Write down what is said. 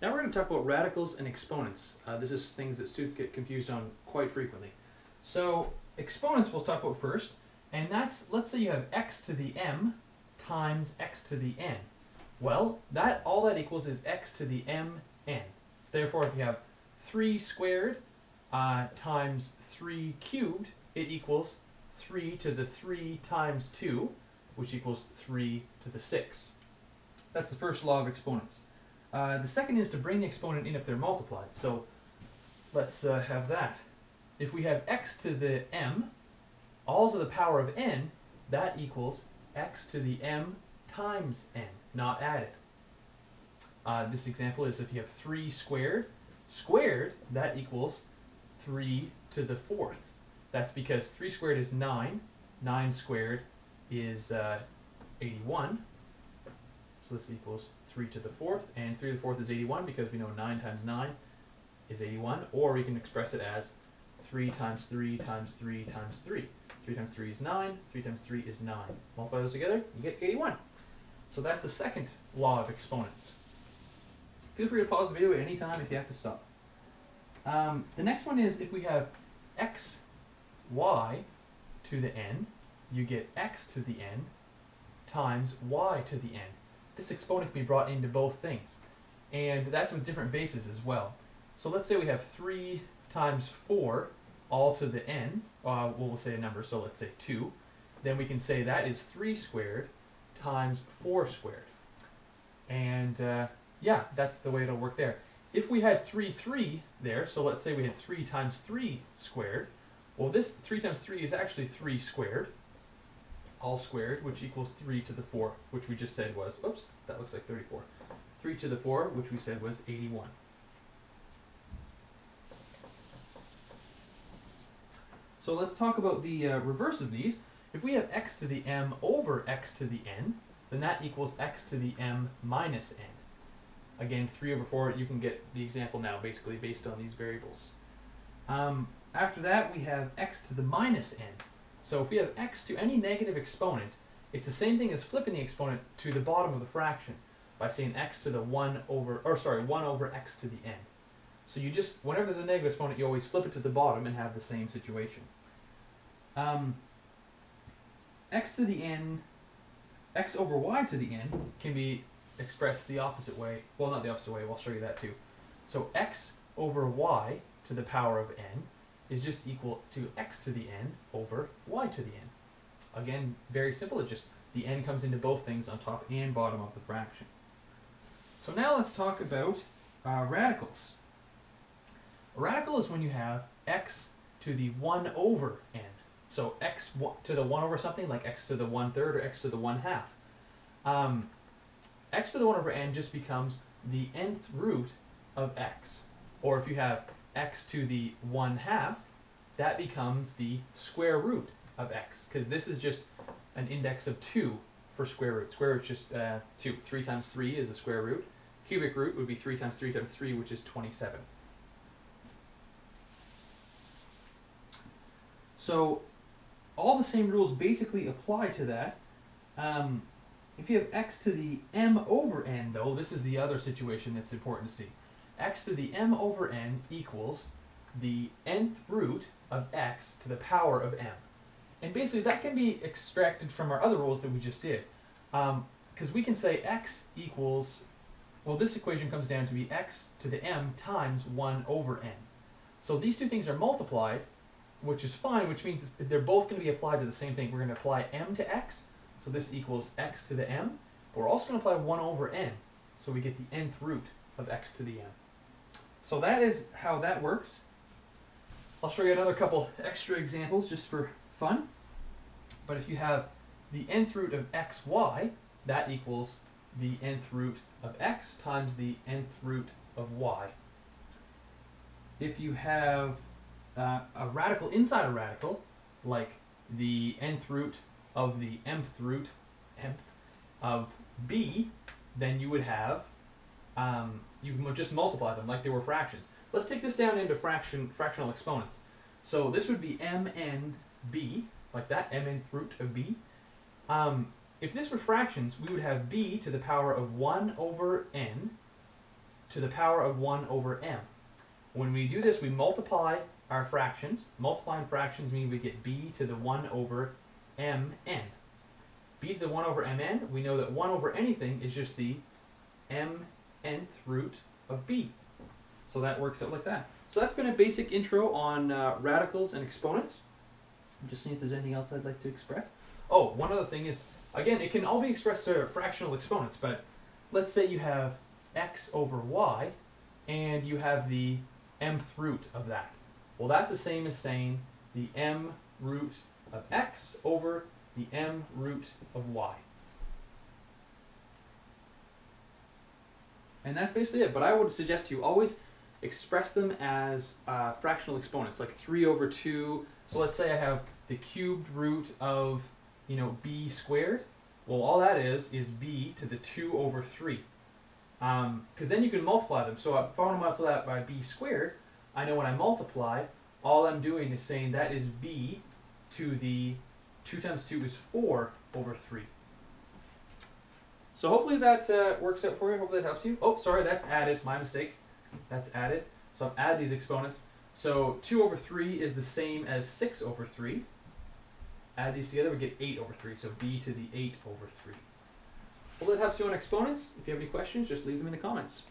Now we're going to talk about radicals and exponents. Uh, this is things that students get confused on quite frequently. So exponents we'll talk about first, and that's, let's say you have x to the m times x to the n. Well, that all that equals is x to the m n. So therefore, if you have 3 squared uh, times 3 cubed, it equals 3 to the 3 times 2, which equals 3 to the 6. That's the first law of exponents. Uh, the second is to bring the exponent in if they're multiplied. So let's uh, have that. If we have x to the m, all to the power of n, that equals x to the m times n, not added. Uh, this example is if you have 3 squared, squared, that equals 3 to the fourth. That's because 3 squared is 9, 9 squared is uh, 81, so this equals 3 to the fourth, and 3 to the fourth is 81 because we know 9 times 9 is 81, or we can express it as 3 times 3 times 3 times 3. 3 times 3 is 9, 3 times 3 is 9. Multiply those together, you get 81. So that's the second law of exponents. Feel free to pause the video at any time if you have to stop. Um, the next one is if we have x, y to the n, you get x to the n times y to the n this exponent can be brought into both things. And that's with different bases as well. So let's say we have 3 times 4 all to the n. Uh, well, we'll say a number, so let's say 2. Then we can say that is 3 squared times 4 squared. And uh, yeah, that's the way it'll work there. If we had 3, 3 there, so let's say we had 3 times 3 squared, well this 3 times 3 is actually 3 squared all squared, which equals 3 to the 4, which we just said was, oops, that looks like 34. 3 to the 4, which we said was 81. So let's talk about the uh, reverse of these. If we have x to the m over x to the n, then that equals x to the m minus n. Again, 3 over 4, you can get the example now, basically based on these variables. Um, after that, we have x to the minus n. So if we have x to any negative exponent, it's the same thing as flipping the exponent to the bottom of the fraction by saying x to the 1 over, or sorry, 1 over x to the n. So you just, whenever there's a negative exponent, you always flip it to the bottom and have the same situation. Um, x to the n, x over y to the n can be expressed the opposite way. Well, not the opposite way, I'll show you that too. So x over y to the power of n is just equal to x to the n over y to the n. Again, very simple, it just, the n comes into both things on top and bottom of the fraction. So now let's talk about uh, radicals. A radical is when you have x to the 1 over n. So x to the 1 over something, like x to the 1 third or x to the 1 half. Um, x to the 1 over n just becomes the nth root of x. Or if you have x to the 1 half, that becomes the square root of x, because this is just an index of 2 for square root. Square root is just uh, 2. 3 times 3 is the square root. Cubic root would be 3 times 3 times 3, which is 27. So all the same rules basically apply to that. Um, if you have x to the m over n, though, this is the other situation that's important to see x to the m over n equals the nth root of x to the power of m. And basically that can be extracted from our other rules that we just did. Because um, we can say x equals, well this equation comes down to be x to the m times 1 over n. So these two things are multiplied, which is fine, which means they're both going to be applied to the same thing. We're going to apply m to x, so this equals x to the m. But we're also going to apply 1 over n, so we get the nth root of x to the m. So that is how that works. I'll show you another couple extra examples just for fun. But if you have the nth root of xy, that equals the nth root of x times the nth root of y. If you have uh, a radical inside a radical, like the nth root of the mth root mth of b, then you would have um, you just multiply them like they were fractions. Let's take this down into fraction fractional exponents. So this would be mnb, like that, mnth root of b. Um, if this were fractions, we would have b to the power of 1 over n to the power of 1 over m. When we do this, we multiply our fractions. Multiplying fractions mean we get b to the 1 over mn. b to the 1 over mn, we know that 1 over anything is just the mnth root of b. So that works out like that. So that's been a basic intro on uh, radicals and exponents. I'm just seeing if there's anything else I'd like to express. Oh, one other thing is, again, it can all be expressed to fractional exponents, but let's say you have x over y, and you have the mth root of that. Well, that's the same as saying the m root of x over the m root of y. And that's basically it. But I would suggest you always express them as uh, fractional exponents, like 3 over 2. So let's say I have the cubed root of, you know, b squared. Well, all that is is b to the 2 over 3. Because um, then you can multiply them. So if I want to multiply that by b squared, I know when I multiply, all I'm doing is saying that is b to the 2 times 2 is 4 over 3. So hopefully that uh, works out for you. Hopefully that helps you. Oh, sorry, that's added. My mistake. That's added. So I've added these exponents. So 2 over 3 is the same as 6 over 3. Add these together, we get 8 over 3. So b to the 8 over 3. Well, that helps you on exponents. If you have any questions, just leave them in the comments.